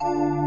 Thank you.